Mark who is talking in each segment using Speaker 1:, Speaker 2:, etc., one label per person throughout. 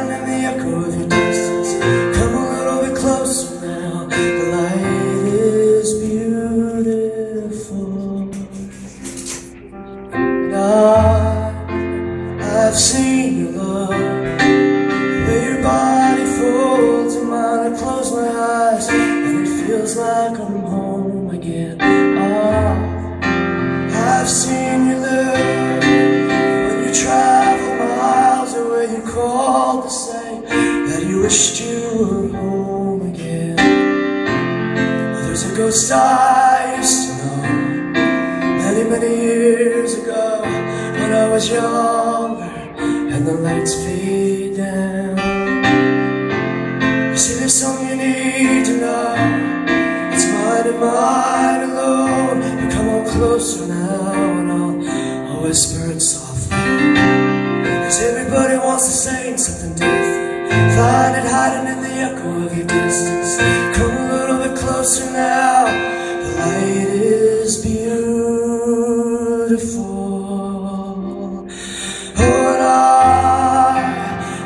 Speaker 1: in the echo of your distance. Come a little bit closer now. The light is beautiful. And I have seen wished you were home again. There's a ghost I used to know many, many years ago when I was younger and the lights fade down. You see, there's something you need to know. It's mine and mine alone. You come on closer now and I'll, I'll whisper it softly. Cause everybody wants to say something different. Find it hiding in the echo of your distance. Come a little bit closer now. The light is beautiful. Oh, and I,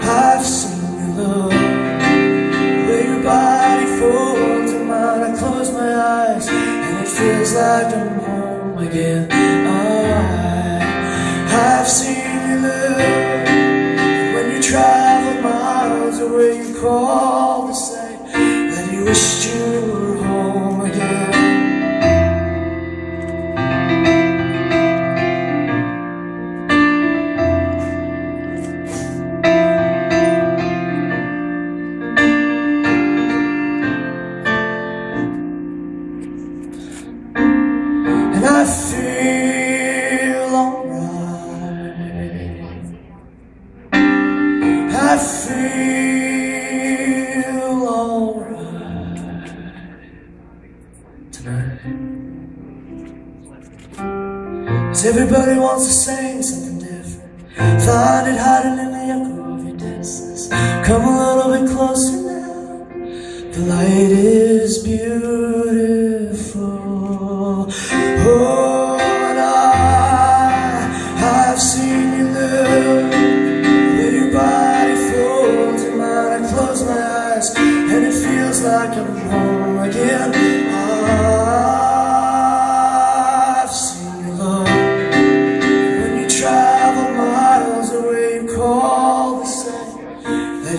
Speaker 1: I've seen your love. Where your body folds in mine. I close my eyes and it feels like I'm home again. Oh, I, I've seen away, you call Cause everybody wants to say something different. Find it hiding in the echo of your distance. Come a little bit closer now. The light is beautiful. Oh, and I, I've seen you live. Where your body folds in mine. I close my eyes and it feels like I'm home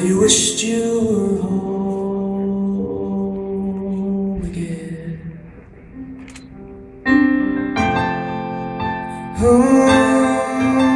Speaker 1: You wished you were home again. Home.